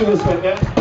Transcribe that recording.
See you this?